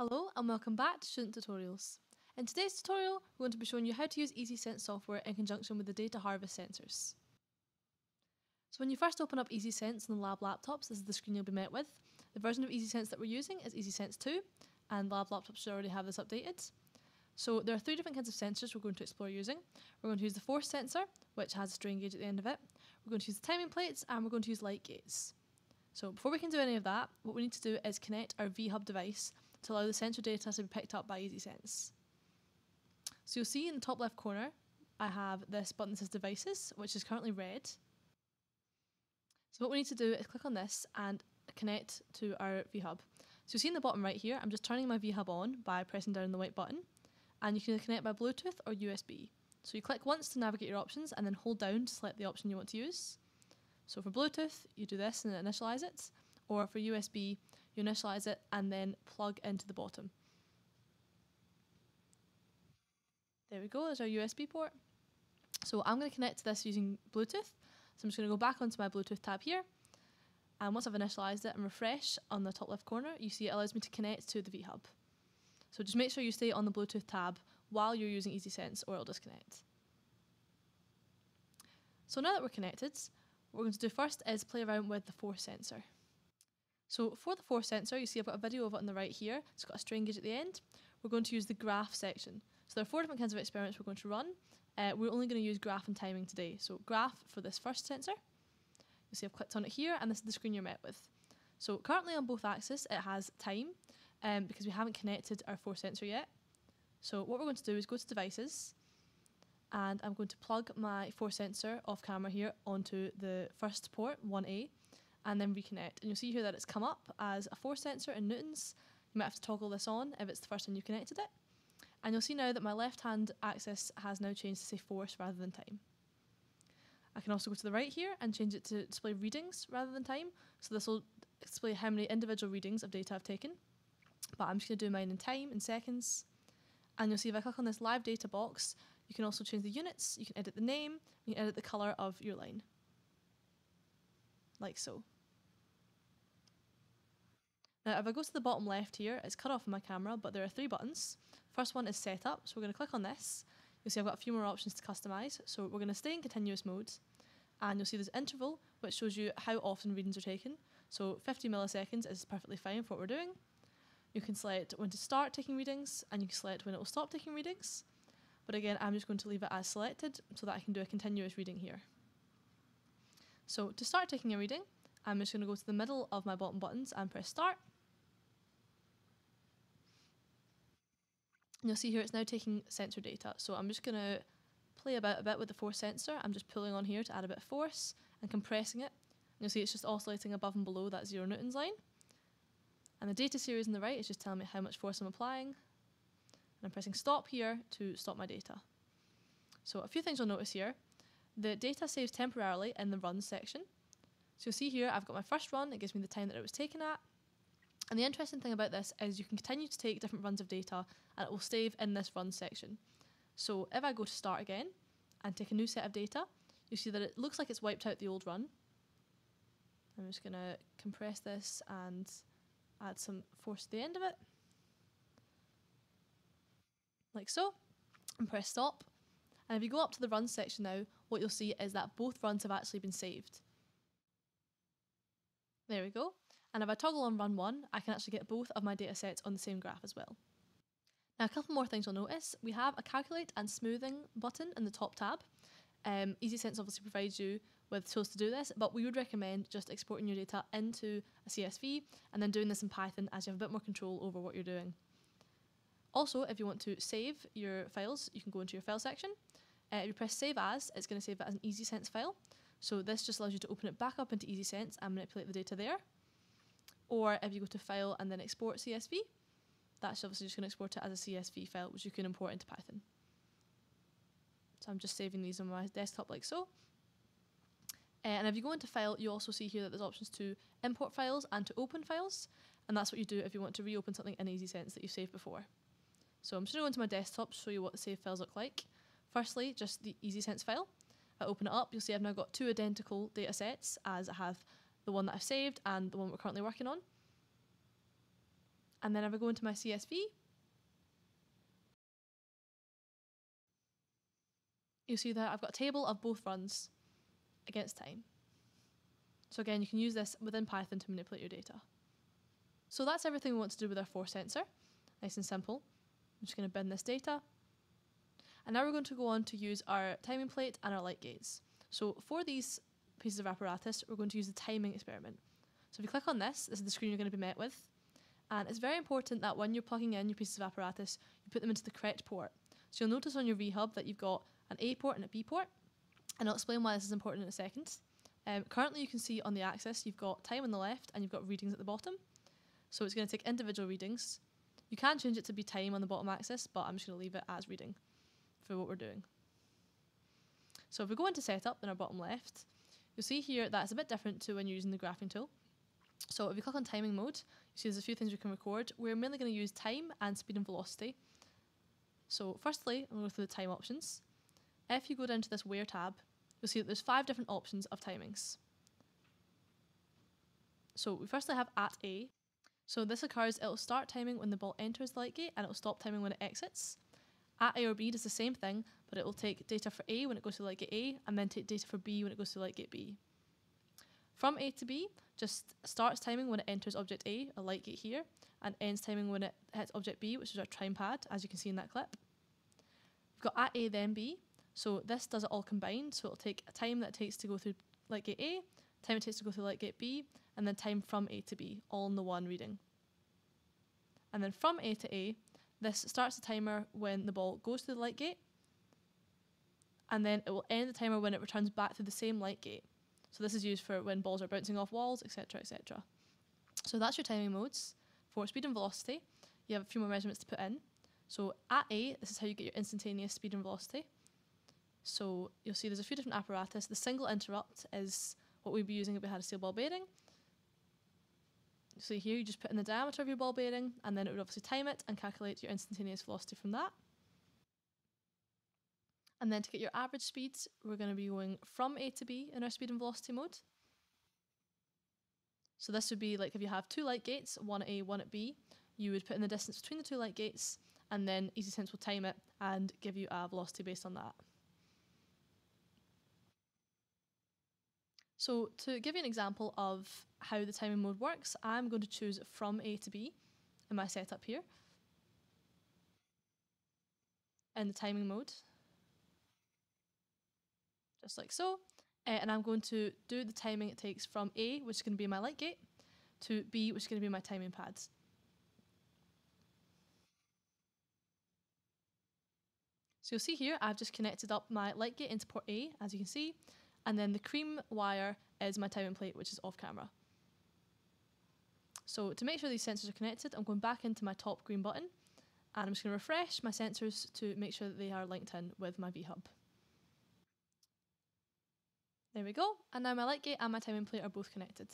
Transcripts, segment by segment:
Hello and welcome back to Student Tutorials. In today's tutorial, we're going to be showing you how to use EasySense software in conjunction with the data harvest sensors. So when you first open up EasySense on the lab laptops, this is the screen you'll be met with. The version of EasySense that we're using is EasySense 2, and lab laptops should already have this updated. So there are three different kinds of sensors we're going to explore using. We're going to use the force sensor, which has a strain gauge at the end of it. We're going to use the timing plates, and we're going to use light gates. So before we can do any of that, what we need to do is connect our VHub device to allow the sensor data to be picked up by EasySense. So you'll see in the top left corner, I have this button that says devices, which is currently red. So what we need to do is click on this and connect to our VHub. So you'll see in the bottom right here, I'm just turning my VHub on by pressing down the white button, and you can connect by Bluetooth or USB. So you click once to navigate your options and then hold down to select the option you want to use. So for Bluetooth, you do this and initialize it, or for USB, you initialize it and then plug into the bottom. There we go, there's our USB port. So I'm going to connect to this using Bluetooth. So I'm just going to go back onto my Bluetooth tab here. And once I've initialized it and refresh on the top left corner, you see it allows me to connect to the VHub. So just make sure you stay on the Bluetooth tab while you're using EasySense or it'll disconnect. So now that we're connected, what we're going to do first is play around with the force sensor. So for the force sensor, you see I've got a video of it on the right here. It's got a strain gauge at the end. We're going to use the graph section. So there are four different kinds of experiments we're going to run. Uh, we're only going to use graph and timing today. So graph for this first sensor. You see I've clicked on it here and this is the screen you're met with. So currently on both axes it has time um, because we haven't connected our force sensor yet. So what we're going to do is go to devices and I'm going to plug my force sensor off camera here onto the first port 1A and then reconnect. And you'll see here that it's come up as a force sensor in newtons. You might have to toggle this on if it's the first time you connected it. And you'll see now that my left hand axis has now changed to say force rather than time. I can also go to the right here and change it to display readings rather than time. So this will display how many individual readings of data I've taken. But I'm just going to do mine in time, in seconds. And you'll see if I click on this live data box, you can also change the units, you can edit the name, you can edit the colour of your line. Like so. Now if I go to the bottom left here, it's cut off my camera, but there are three buttons. First one is setup, so we're going to click on this. You'll see I've got a few more options to customise, so we're going to stay in continuous mode. And you'll see there's interval, which shows you how often readings are taken. So 50 milliseconds is perfectly fine for what we're doing. You can select when to start taking readings, and you can select when it will stop taking readings. But again, I'm just going to leave it as selected so that I can do a continuous reading here. So to start taking a reading, I'm just going to go to the middle of my bottom buttons and press start. You'll see here it's now taking sensor data. So I'm just going to play about a bit with the force sensor. I'm just pulling on here to add a bit of force and compressing it. And you'll see it's just oscillating above and below that zero newtons line. And the data series on the right is just telling me how much force I'm applying. And I'm pressing stop here to stop my data. So a few things you'll notice here. The data saves temporarily in the run section. So you'll see here I've got my first run, it gives me the time that it was taken at. And the interesting thing about this is you can continue to take different runs of data and it will save in this run section. So if I go to start again and take a new set of data, you see that it looks like it's wiped out the old run. I'm just going to compress this and add some force to the end of it. Like so. And press stop. And if you go up to the run section now, what you'll see is that both runs have actually been saved. There we go. And if I toggle on run one, I can actually get both of my data sets on the same graph as well. Now a couple more things you'll notice. We have a calculate and smoothing button in the top tab. Um, EasySense obviously provides you with tools to do this, but we would recommend just exporting your data into a CSV and then doing this in Python as you have a bit more control over what you're doing. Also, if you want to save your files, you can go into your file section. Uh, if you press save as, it's going to save it as an EasySense file. So this just allows you to open it back up into EasySense and manipulate the data there. Or if you go to file and then export CSV, that's obviously just going to export it as a CSV file, which you can import into Python. So I'm just saving these on my desktop like so. Uh, and if you go into file, you also see here that there's options to import files and to open files. And that's what you do if you want to reopen something in EasySense that you saved before. So I'm just going to go into my desktop to show you what the saved files look like. Firstly, just the EasySense file. I open it up, you'll see I've now got two identical data sets as I have the one that I've saved and the one we're currently working on. And then if I go into my CSV, you'll see that I've got a table of both runs against time. So again, you can use this within Python to manipulate your data. So that's everything we want to do with our force sensor. Nice and simple. I'm just going to bin this data. And now we're going to go on to use our timing plate and our light gates. So for these pieces of apparatus, we're going to use the timing experiment. So if you click on this, this is the screen you're going to be met with. And it's very important that when you're plugging in your pieces of apparatus, you put them into the correct port. So you'll notice on your VHub that you've got an A port and a B port. And I'll explain why this is important in a second. Um, currently, you can see on the axis, you've got time on the left and you've got readings at the bottom. So it's going to take individual readings. You can change it to be time on the bottom axis, but I'm just going to leave it as reading for what we're doing. So if we go into setup in our bottom left, you'll see here that it's a bit different to when you're using the graphing tool. So if you click on timing mode, you see there's a few things we can record. We're mainly going to use time and speed and velocity. So firstly, I'm going to go through the time options. If you go down to this where tab, you'll see that there's five different options of timings. So we firstly have at A. So this occurs, it'll start timing when the ball enters the light gate and it'll stop timing when it exits. At A or B does the same thing, but it will take data for A when it goes to light gate A and then take data for B when it goes to light gate B. From A to B just starts timing when it enters object A, a light gate here, and ends timing when it hits object B, which is our time pad, as you can see in that clip. We've got at A then B, so this does it all combined, so it'll take a time that it takes to go through light gate A, time it takes to go through light gate B, and then time from A to B, all in the one reading. And then from A to A, this starts the timer when the ball goes through the light gate, and then it will end the timer when it returns back through the same light gate. So this is used for when balls are bouncing off walls, etc., etc. So that's your timing modes for speed and velocity. You have a few more measurements to put in. So at A, this is how you get your instantaneous speed and velocity. So you'll see there's a few different apparatus. The single interrupt is what we'd be using if we had a steel ball bearing. So here you just put in the diameter of your ball bearing and then it would obviously time it and calculate your instantaneous velocity from that. And then to get your average speeds, we're going to be going from A to B in our speed and velocity mode. So this would be like if you have two light gates, one at A, one at B, you would put in the distance between the two light gates and then EasySense will time it and give you a velocity based on that. So to give you an example of how the timing mode works, I'm going to choose from A to B in my setup here. In the timing mode. Just like so. Uh, and I'm going to do the timing it takes from A, which is going to be my light gate, to B, which is going to be my timing pads. So you'll see here, I've just connected up my light gate into port A, as you can see, and then the cream wire is my timing plate, which is off camera. So to make sure these sensors are connected, I'm going back into my top green button and I'm just going to refresh my sensors to make sure that they are linked in with my V-Hub. There we go, and now my light gate and my timing plate are both connected.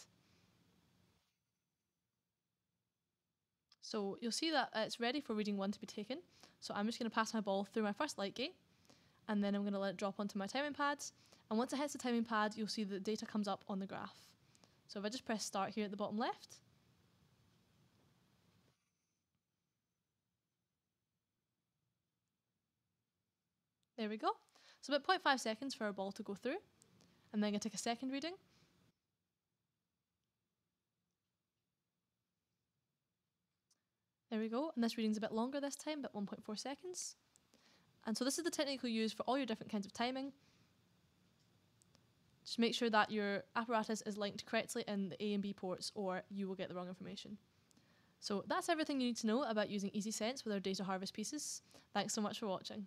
So you'll see that it's ready for reading one to be taken. So I'm just going to pass my ball through my first light gate, and then I'm going to let it drop onto my timing pads, and once it hits the timing pad, you'll see the data comes up on the graph. So if I just press start here at the bottom left, there we go. So about 0.5 seconds for our ball to go through, and then I take a second reading. There we go, and this reading's a bit longer this time, but 1.4 seconds. And so this is the technique you use for all your different kinds of timing. Just make sure that your apparatus is linked correctly in the A and B ports or you will get the wrong information. So that's everything you need to know about using EasySense with our data harvest pieces. Thanks so much for watching.